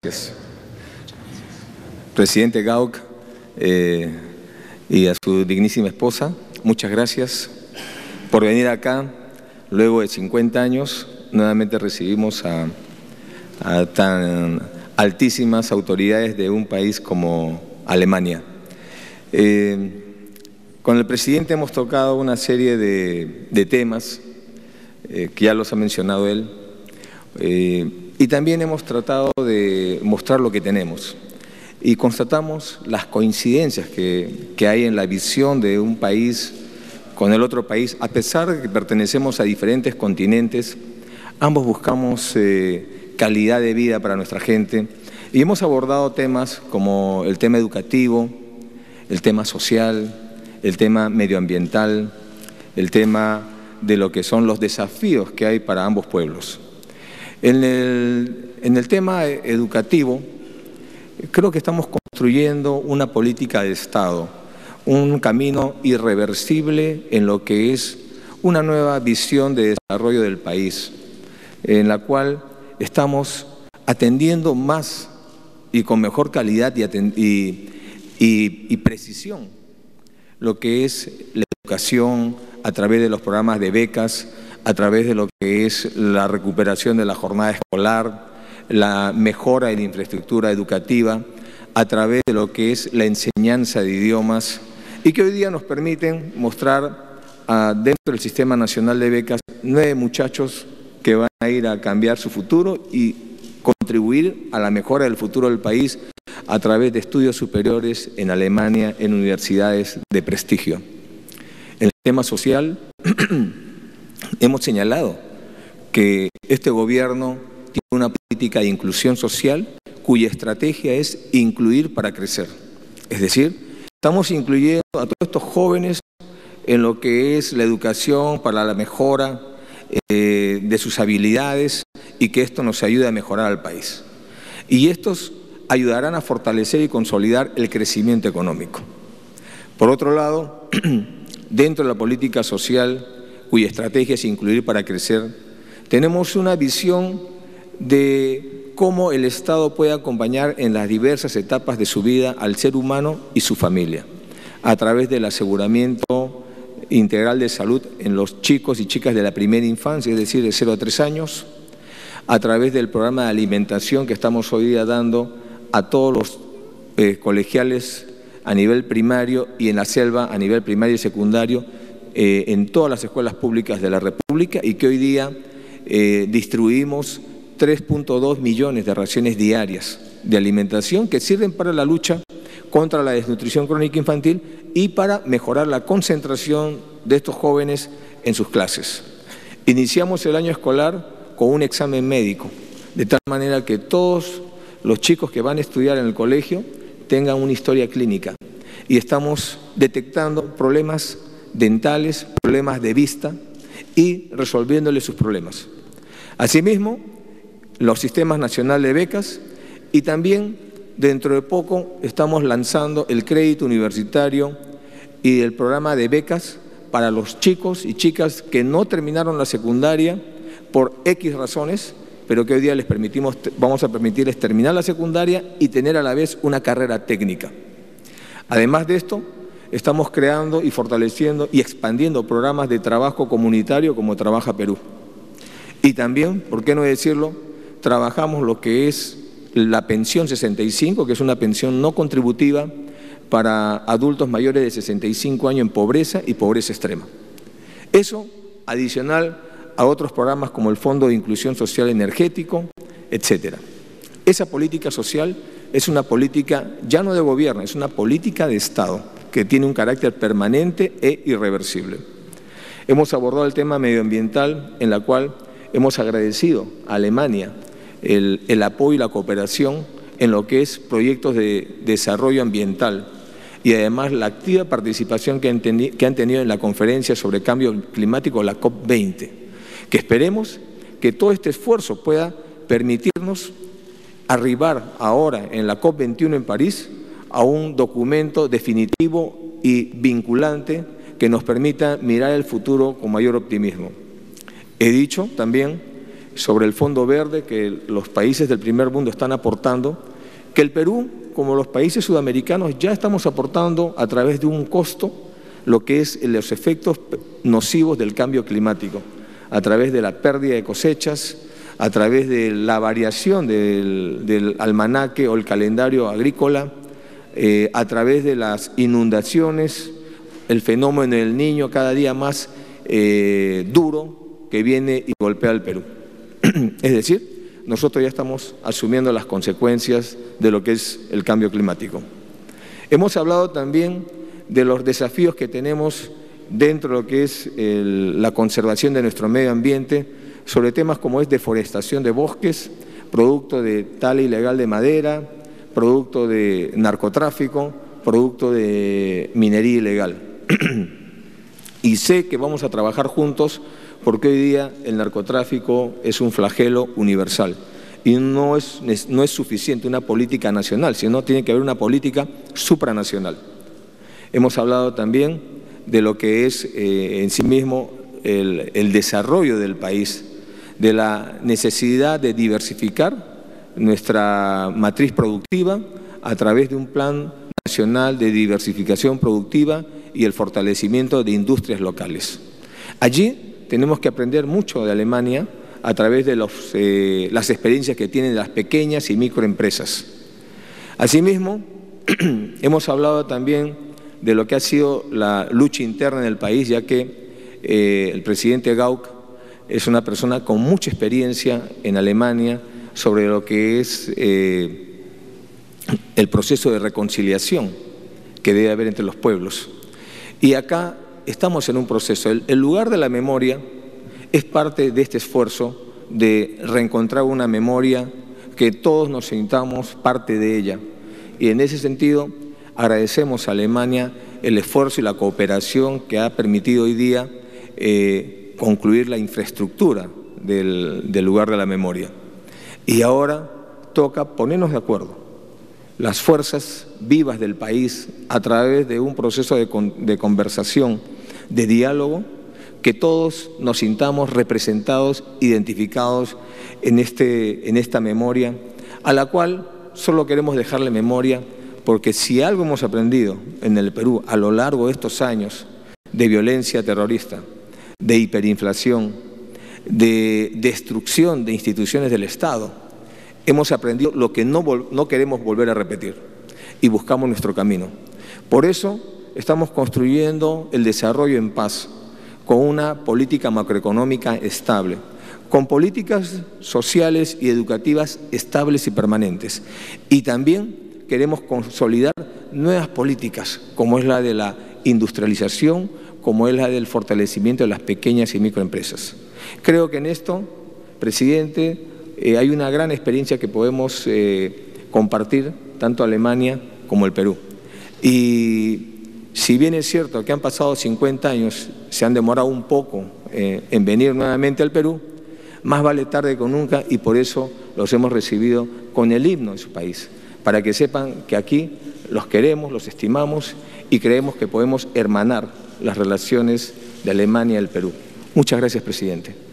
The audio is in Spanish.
Gracias. Presidente Gauck eh, y a su dignísima esposa, muchas gracias por venir acá. Luego de 50 años, nuevamente recibimos a, tan altísimas autoridades de un país como Alemania. Eh, con el presidente hemos tocado una serie de, temas eh, que ya los ha mencionado él. Y también hemos tratado de mostrar lo que tenemos. Y constatamos las coincidencias que, hay en la visión de un país con el otro país, a pesar de que pertenecemos a diferentes continentes, ambos buscamos eh, calidad de vida para nuestra gente y hemos abordado temas como el tema educativo, el tema social, el tema medioambiental, el tema de lo que son los desafíos que hay para ambos pueblos. En el, tema educativo, creo que estamos construyendo una política de Estado, un camino irreversible en lo que es una nueva visión de desarrollo del país, en la cual estamos atendiendo más y con mejor calidad y, y, precisión lo que es la educación a través de los programas de becas, a través de lo que es la recuperación de la jornada escolar, la mejora de la infraestructura educativa, a través de lo que es la enseñanza de idiomas y que hoy día nos permiten mostrar ah, dentro del Sistema Nacional de Becas nueve muchachos que van a ir a cambiar su futuro y contribuir a la mejora del futuro del país a través de estudios superiores en Alemania, en universidades de prestigio. En el tema social, Hemos señalado que este gobierno tiene una política de inclusión social cuya estrategia es incluir para crecer. Es decir, estamos incluyendo a todos estos jóvenes en lo que es la educación para la mejora eh, de sus habilidades y que esto nos ayude a mejorar al país. Y estos ayudarán a fortalecer y consolidar el crecimiento económico. Por otro lado, dentro de la política social cuya estrategia es incluir para crecer, tenemos una visión de cómo el Estado puede acompañar en las diversas etapas de su vida al ser humano y su familia, a través del aseguramiento integral de salud en los chicos y chicas de la primera infancia, es decir, de 0 a 3 años, a través del programa de alimentación que estamos hoy día dando a todos los eh, colegiales a nivel primario y en la selva a nivel primario y secundario, eh, en todas las escuelas públicas de la República y que hoy día eh, distribuimos 3.2 millones de raciones diarias de alimentación que sirven para la lucha contra la desnutrición crónica infantil y para mejorar la concentración de estos jóvenes en sus clases. Iniciamos el año escolar con un examen médico, de tal manera que todos los chicos que van a estudiar en el colegio tengan una historia clínica y estamos detectando problemas dentales, problemas de vista y resolviéndole sus problemas. Asimismo, los sistemas nacionales de becas y también dentro de poco estamos lanzando el crédito universitario y el programa de becas para los chicos y chicas que no terminaron la secundaria por X razones, pero que hoy día les permitimos, vamos a permitirles terminar la secundaria y tener a la vez una carrera técnica. Además de esto, estamos creando y fortaleciendo y expandiendo programas de trabajo comunitario como Trabaja Perú. Y también, ¿por qué no decirlo? Trabajamos lo que es la pensión 65, que es una pensión no contributiva para adultos mayores de 65 años en pobreza y pobreza extrema. Eso adicional a otros programas como el Fondo de Inclusión Social Energético, etcétera. Esa política social es una política ya no de gobierno, es una política de Estado que tiene un carácter permanente e irreversible. Hemos abordado el tema medioambiental en la cual hemos agradecido a Alemania el, apoyo y la cooperación en lo que es proyectos de desarrollo ambiental y además la activa participación que han, que han tenido en la conferencia sobre cambio climático, la COP20, que esperemos que todo este esfuerzo pueda permitirnos arribar ahora en la COP21 en París a un documento definitivo y vinculante que nos permita mirar el futuro con mayor optimismo. He dicho también, sobre el Fondo Verde que los países del primer mundo están aportando, que el Perú, como los países sudamericanos, ya estamos aportando a través de un costo lo que es los efectos nocivos del cambio climático, a través de la pérdida de cosechas, a través de la variación del, almanaque o el calendario agrícola, eh, a través de las inundaciones, el fenómeno del niño cada día más eh, duro que viene y golpea al Perú. es decir, nosotros ya estamos asumiendo las consecuencias de lo que es el cambio climático. Hemos hablado también de los desafíos que tenemos dentro de lo que es la conservación de nuestro medio ambiente, sobre temas como es deforestación de bosques, producto de tala ilegal de madera, producto de narcotráfico, producto de minería ilegal. y sé que vamos a trabajar juntos porque hoy día el narcotráfico es un flagelo universal y no es, no es suficiente una política nacional, sino tiene que haber una política supranacional. Hemos hablado también de lo que es eh, en sí mismo el, el desarrollo del país de la necesidad de diversificar nuestra matriz productiva a través de un plan nacional de diversificación productiva y el fortalecimiento de industrias locales. Allí tenemos que aprender mucho de Alemania a través de eh, las experiencias que tienen las pequeñas y microempresas. Asimismo, hemos hablado también de lo que ha sido la lucha interna en el país, ya que eh, el presidente Gauck es una persona con mucha experiencia en Alemania sobre lo que es eh, el proceso de reconciliación que debe haber entre los pueblos. Y acá estamos en un proceso. El, lugar de la memoria es parte de este esfuerzo de reencontrar una memoria que todos nos sintamos parte de ella. Y en ese sentido agradecemos a Alemania el esfuerzo y la cooperación que ha permitido hoy día eh, concluir la infraestructura del, lugar de la memoria. Y ahora toca ponernos de acuerdo, las fuerzas vivas del país, a través de un proceso de, conversación, de diálogo, que todos nos sintamos representados, identificados en, este, en esta memoria, a la cual solo queremos dejarle memoria, porque si algo hemos aprendido en el Perú a lo largo de estos años de violencia terrorista, de hiperinflación, de destrucción de instituciones del Estado. Hemos aprendido lo que no, no queremos volver a repetir y buscamos nuestro camino. Por eso estamos construyendo el desarrollo en paz con una política macroeconómica estable, con políticas sociales y educativas estables y permanentes. Y también queremos consolidar nuevas políticas, como es la de la industrialización, como es la del fortalecimiento de las pequeñas y microempresas. Creo que en esto, presidente, eh, hay una gran experiencia que podemos eh, compartir tanto Alemania como el Perú. Y si bien es cierto que han pasado 50 años, se han demorado un poco eh, en venir nuevamente al Perú, más vale tarde que nunca y por eso los hemos recibido con el himno de su país, para que sepan que aquí los queremos, los estimamos y creemos que podemos hermanar las relaciones de Alemania y el Perú. Muchas gracias, presidente.